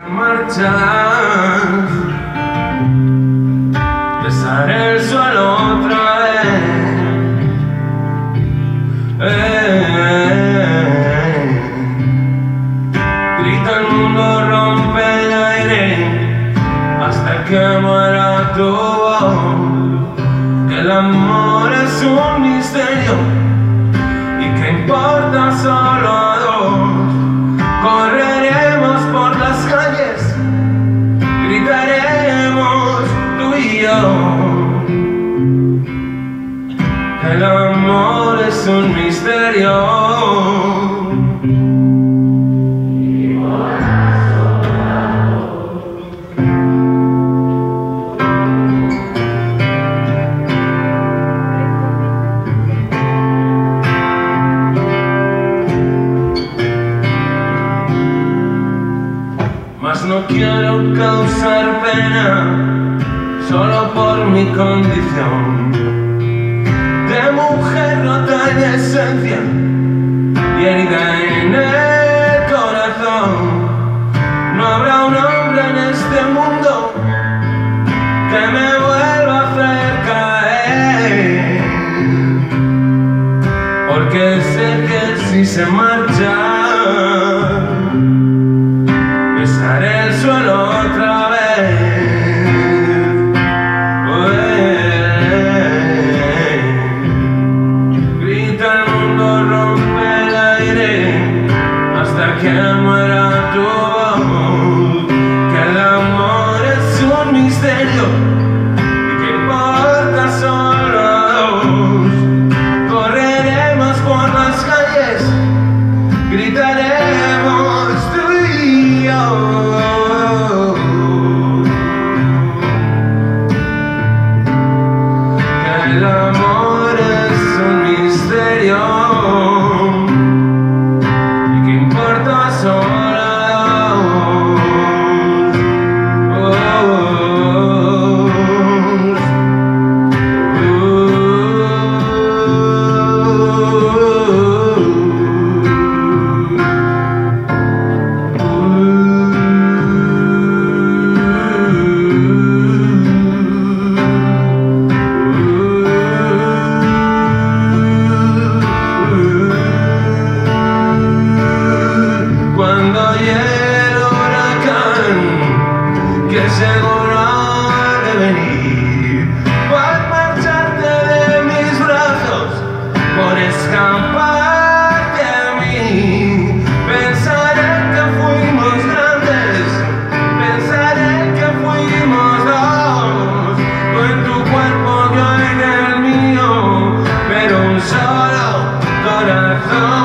Marchas, besar el suelo otra vez. Eh, grita el mundo, rompe el aire hasta que muera tu voz. El amor es un misterio y que importa solo amor es un misterio. Mas no quiero causar pena solo por mi condición porque sé que si se marcha besaré el suelo otra vez. Ué. Grita el mundo, rompe el aire hasta que muera misterio que seguro de venir. Por marcharte de mis brazos por escaparte de mí. Pensaré que fuimos grandes pensaré que fuimos dos. Tú en tu cuerpo yo en el mío pero un solo corazón.